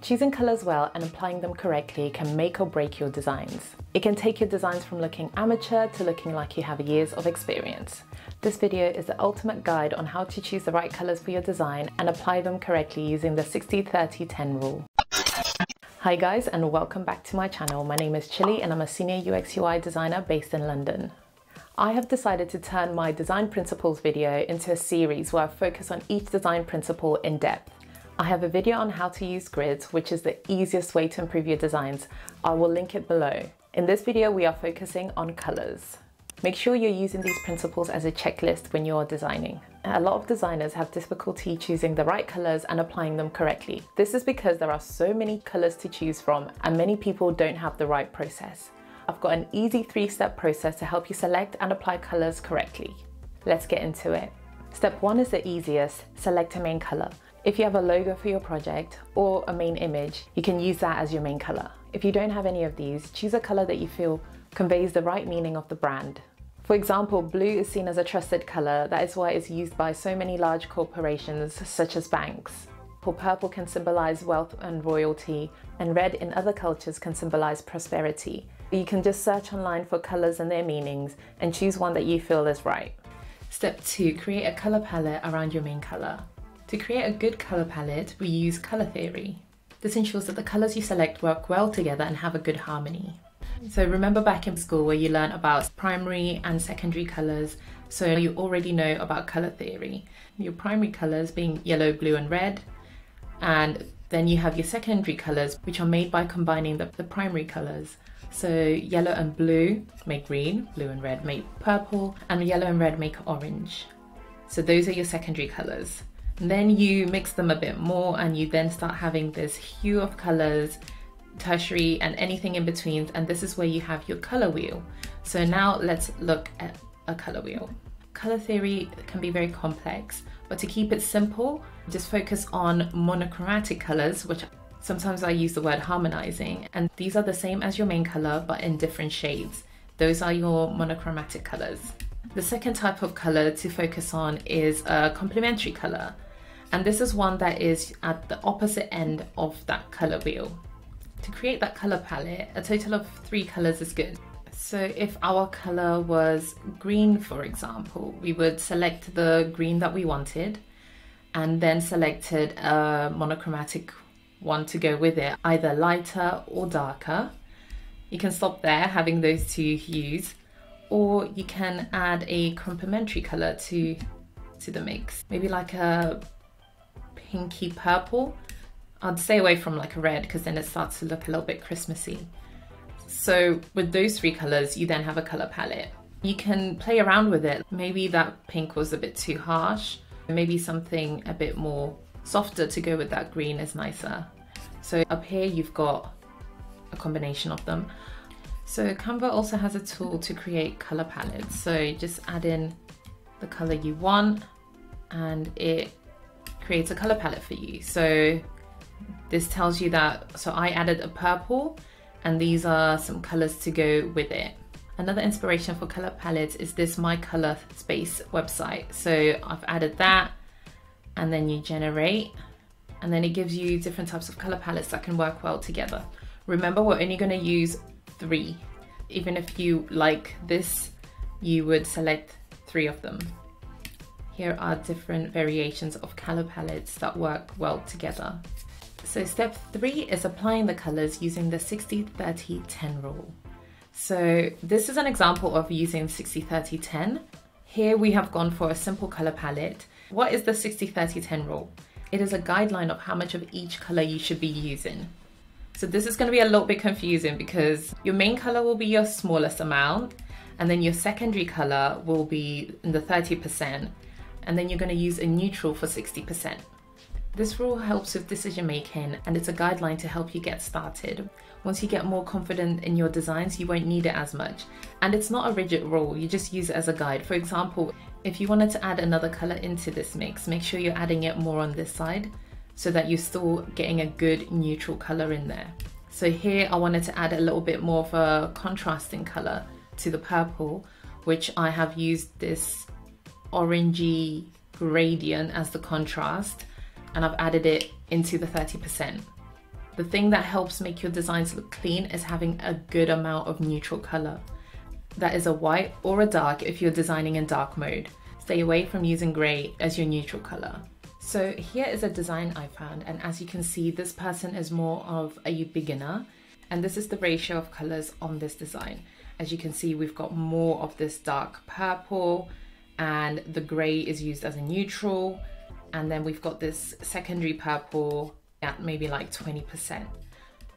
Choosing colours well and applying them correctly can make or break your designs. It can take your designs from looking amateur to looking like you have years of experience. This video is the ultimate guide on how to choose the right colours for your design and apply them correctly using the 60-30-10 rule. Hi guys and welcome back to my channel. My name is Tshili and I'm a senior UX UI designer based in London. I have decided to turn my design principles video into a series where I focus on each design principle in depth. I have a video on how to use grids, which is the easiest way to improve your designs. I will link it below. In this video, we are focusing on colors. Make sure you're using these principles as a checklist when you're designing. A lot of designers have difficulty choosing the right colors and applying them correctly. This is because there are so many colors to choose from and many people don't have the right process. I've got an easy three-step process to help you select and apply colors correctly. Let's get into it. Step one is the easiest, select a main color. If you have a logo for your project or a main image, you can use that as your main color. If you don't have any of these, choose a color that you feel conveys the right meaning of the brand. For example, blue is seen as a trusted color, that is why it's used by so many large corporations such as banks. Purple can symbolize wealth and royalty, and red in other cultures can symbolize prosperity. You can just search online for colors and their meanings and choose one that you feel is right. Step 2. Create a color palette around your main color. To create a good color palette, we use color theory. This ensures that the colors you select work well together and have a good harmony. So remember back in school where you learned about primary and secondary colors, so you already know about color theory. Your primary colors being yellow, blue and red, and then you have your secondary colors which are made by combining the, the primary colors. So yellow and blue make green, blue and red make purple, and yellow and red make orange. So those are your secondary colors. Then you mix them a bit more and you then start having this hue of colors, tertiary and anything in between. And this is where you have your color wheel. So now let's look at a color wheel. Color theory can be very complex, but to keep it simple, just focus on monochromatic colors, which sometimes I use the word harmonizing. And these are the same as your main color, but in different shades. Those are your monochromatic colors. The second type of color to focus on is a complementary color. And this is one that is at the opposite end of that color wheel. To create that color palette, a total of three colors is good. So if our color was green, for example, we would select the green that we wanted and then selected a monochromatic one to go with it, either lighter or darker. You can stop there having those two hues or you can add a complementary color to to the mix. Maybe like a pinky purple. I'd stay away from like a red because then it starts to look a little bit Christmassy. So with those three colors, you then have a color palette. You can play around with it. Maybe that pink was a bit too harsh. Maybe something a bit more softer to go with that green is nicer. So up here you've got a combination of them. So Canva also has a tool to create color palettes. So just add in the color you want and it creates a color palette for you. So this tells you that, so I added a purple and these are some colors to go with it. Another inspiration for color palettes is this My Color Space website. So I've added that and then you generate and then it gives you different types of color palettes that can work well together. Remember, we're only gonna use three. Even if you like this, you would select three of them. Here are different variations of color palettes that work well together. So step three is applying the colors using the 60-30-10 rule. So this is an example of using 60-30-10. Here we have gone for a simple color palette. What is the 60-30-10 rule? It is a guideline of how much of each color you should be using. So this is gonna be a little bit confusing because your main color will be your smallest amount and then your secondary color will be in the 30% and then you're gonna use a neutral for 60%. This rule helps with decision making and it's a guideline to help you get started. Once you get more confident in your designs, you won't need it as much. And it's not a rigid rule, you just use it as a guide. For example, if you wanted to add another color into this mix, make sure you're adding it more on this side so that you're still getting a good neutral color in there. So here I wanted to add a little bit more of a contrasting color to the purple, which I have used this orangey gradient as the contrast and I've added it into the 30%. The thing that helps make your designs look clean is having a good amount of neutral color. That is a white or a dark if you're designing in dark mode. Stay away from using gray as your neutral color. So here is a design I found and as you can see this person is more of a beginner and this is the ratio of colors on this design. As you can see we've got more of this dark purple and the gray is used as a neutral and then we've got this secondary purple at maybe like 20%.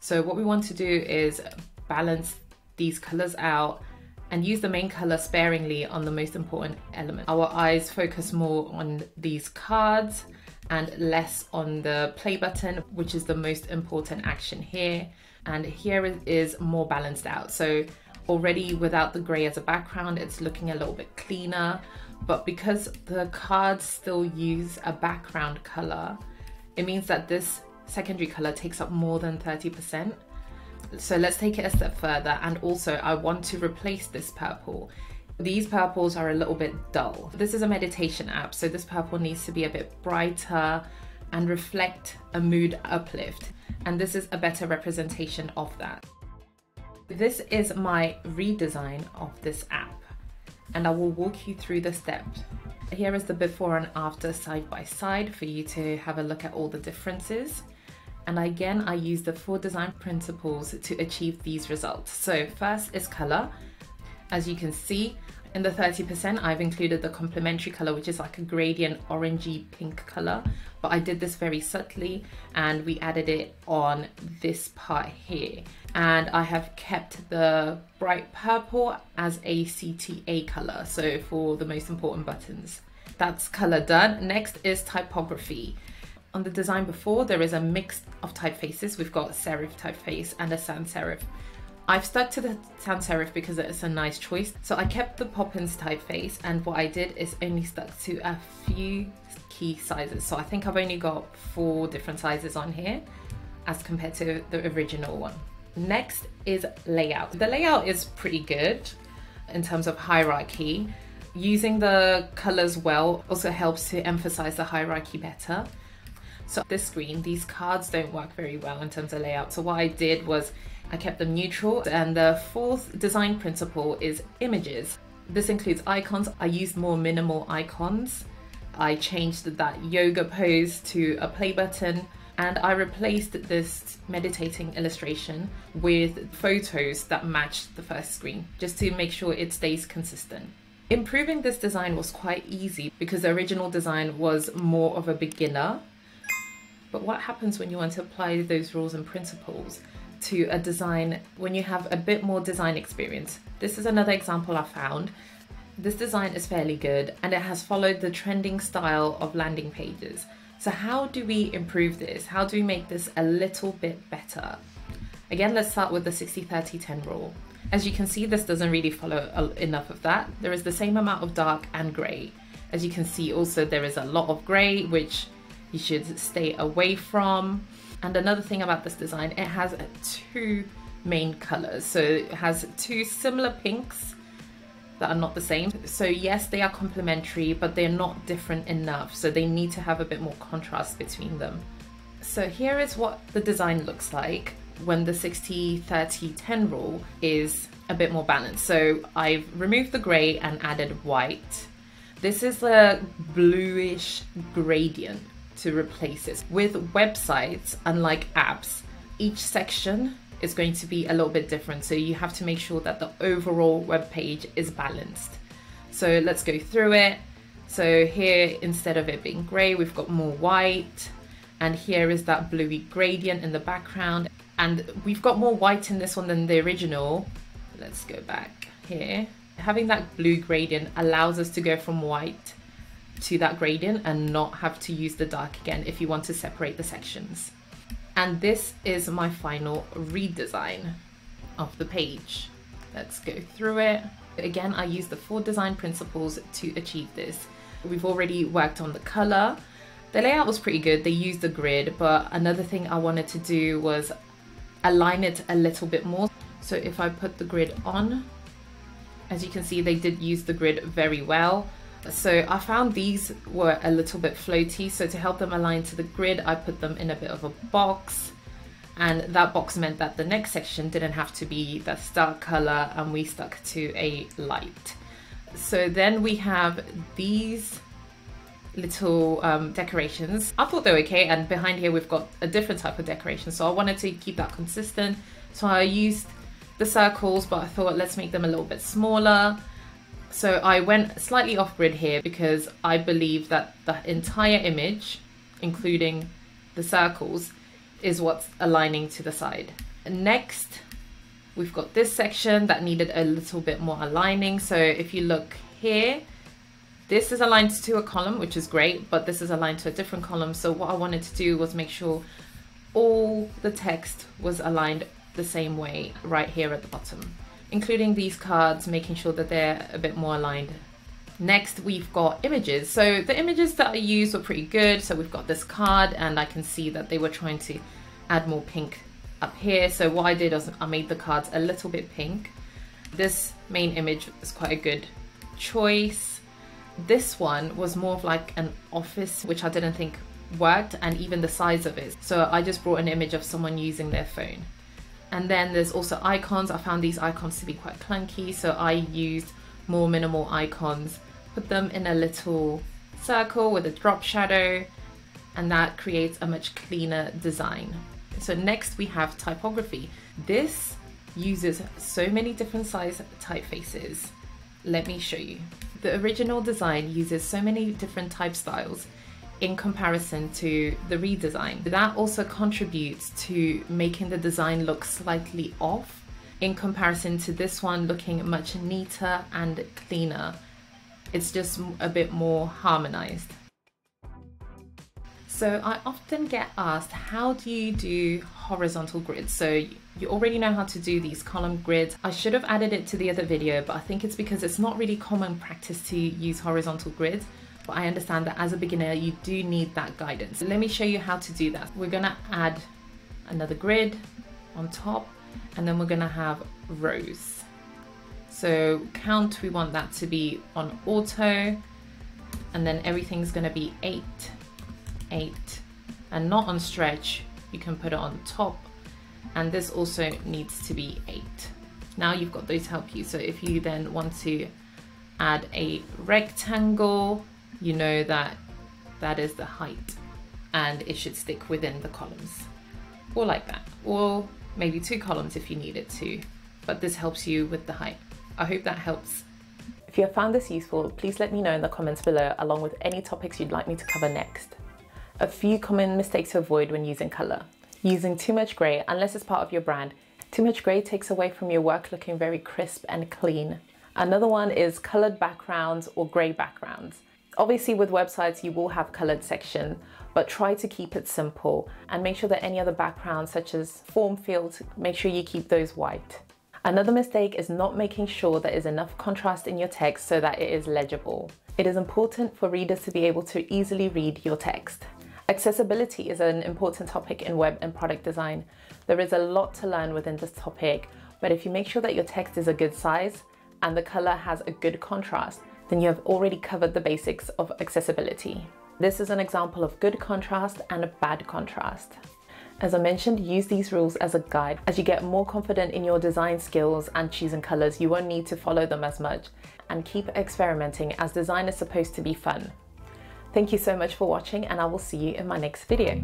So what we want to do is balance these colors out and use the main color sparingly on the most important element. Our eyes focus more on these cards and less on the play button, which is the most important action here. And here is more balanced out. So already without the gray as a background, it's looking a little bit cleaner. But because the cards still use a background color, it means that this secondary color takes up more than 30%. So let's take it a step further. And also I want to replace this purple. These purples are a little bit dull. This is a meditation app, so this purple needs to be a bit brighter and reflect a mood uplift. And this is a better representation of that. This is my redesign of this app and I will walk you through the steps. Here is the before and after side by side for you to have a look at all the differences. And again, I use the four design principles to achieve these results. So first is color. As you can see, in the 30%, I've included the complementary color, which is like a gradient orangey pink color, but I did this very subtly and we added it on this part here. And I have kept the bright purple as a CTA color, so for the most important buttons. That's color done. Next is typography. On the design before, there is a mix of typefaces. We've got serif typeface and a sans serif. I've stuck to the sans serif because it's a nice choice. So I kept the Poppins typeface and what I did is only stuck to a few key sizes. So I think I've only got four different sizes on here as compared to the original one. Next is layout. The layout is pretty good in terms of hierarchy. Using the colors well also helps to emphasize the hierarchy better. So this screen, these cards don't work very well in terms of layout. So what I did was I kept them neutral. And the fourth design principle is images. This includes icons. I used more minimal icons. I changed that yoga pose to a play button and I replaced this meditating illustration with photos that matched the first screen just to make sure it stays consistent. Improving this design was quite easy because the original design was more of a beginner. But what happens when you want to apply those rules and principles? To a design when you have a bit more design experience. This is another example I found. This design is fairly good and it has followed the trending style of landing pages. So how do we improve this? How do we make this a little bit better? Again, let's start with the 60-30-10 rule. As you can see, this doesn't really follow enough of that. There is the same amount of dark and gray. As you can see also, there is a lot of gray, which you should stay away from. And another thing about this design, it has two main colors. So it has two similar pinks that are not the same. So yes, they are complementary, but they're not different enough. So they need to have a bit more contrast between them. So here is what the design looks like when the 60, 30, 10 rule is a bit more balanced. So I've removed the gray and added white. This is a bluish gradient to replace it. With websites, unlike apps, each section is going to be a little bit different. So you have to make sure that the overall web page is balanced. So let's go through it. So here, instead of it being gray, we've got more white. And here is that bluey gradient in the background. And we've got more white in this one than the original. Let's go back here. Having that blue gradient allows us to go from white to that gradient and not have to use the dark again if you want to separate the sections. And this is my final redesign of the page. Let's go through it. Again, I use the four design principles to achieve this. We've already worked on the color. The layout was pretty good. They used the grid, but another thing I wanted to do was align it a little bit more. So if I put the grid on, as you can see, they did use the grid very well. So I found these were a little bit floaty. So to help them align to the grid, I put them in a bit of a box and that box meant that the next section didn't have to be the stark color and we stuck to a light. So then we have these little um, decorations. I thought they were okay and behind here we've got a different type of decoration so I wanted to keep that consistent so I used the circles but I thought let's make them a little bit smaller. So I went slightly off grid here because I believe that the entire image including the circles is what's aligning to the side. Next, we've got this section that needed a little bit more aligning. So if you look here, this is aligned to a column, which is great, but this is aligned to a different column. So what I wanted to do was make sure all the text was aligned the same way right here at the bottom, including these cards, making sure that they're a bit more aligned Next, we've got images. So the images that I used were pretty good. So we've got this card and I can see that they were trying to add more pink up here. So what I did was I made the cards a little bit pink. This main image is quite a good choice. This one was more of like an office, which I didn't think worked and even the size of it. So I just brought an image of someone using their phone. And then there's also icons. I found these icons to be quite clunky. So I used more minimal icons put them in a little circle with a drop shadow and that creates a much cleaner design. So next we have typography. This uses so many different size typefaces. Let me show you. The original design uses so many different type styles in comparison to the redesign. That also contributes to making the design look slightly off in comparison to this one looking much neater and cleaner it's just a bit more harmonized. So I often get asked, how do you do horizontal grids? So you already know how to do these column grids. I should have added it to the other video, but I think it's because it's not really common practice to use horizontal grids. But I understand that as a beginner, you do need that guidance. let me show you how to do that. We're gonna add another grid on top, and then we're gonna have rows. So count, we want that to be on auto, and then everything's gonna be eight, eight, and not on stretch, you can put it on top, and this also needs to be eight. Now you've got those help you. So if you then want to add a rectangle, you know that that is the height and it should stick within the columns or like that or maybe two columns if you need it to but this helps you with the height I hope that helps. If you have found this useful, please let me know in the comments below along with any topics you'd like me to cover next. A few common mistakes to avoid when using colour. Using too much grey unless it's part of your brand. Too much grey takes away from your work looking very crisp and clean. Another one is coloured backgrounds or grey backgrounds. Obviously with websites you will have coloured section, but try to keep it simple and make sure that any other backgrounds such as form fields, make sure you keep those white. Another mistake is not making sure there is enough contrast in your text so that it is legible. It is important for readers to be able to easily read your text. Accessibility is an important topic in web and product design. There is a lot to learn within this topic, but if you make sure that your text is a good size and the color has a good contrast, then you have already covered the basics of accessibility. This is an example of good contrast and a bad contrast. As I mentioned, use these rules as a guide. As you get more confident in your design skills and choosing colors, you won't need to follow them as much and keep experimenting as design is supposed to be fun. Thank you so much for watching and I will see you in my next video.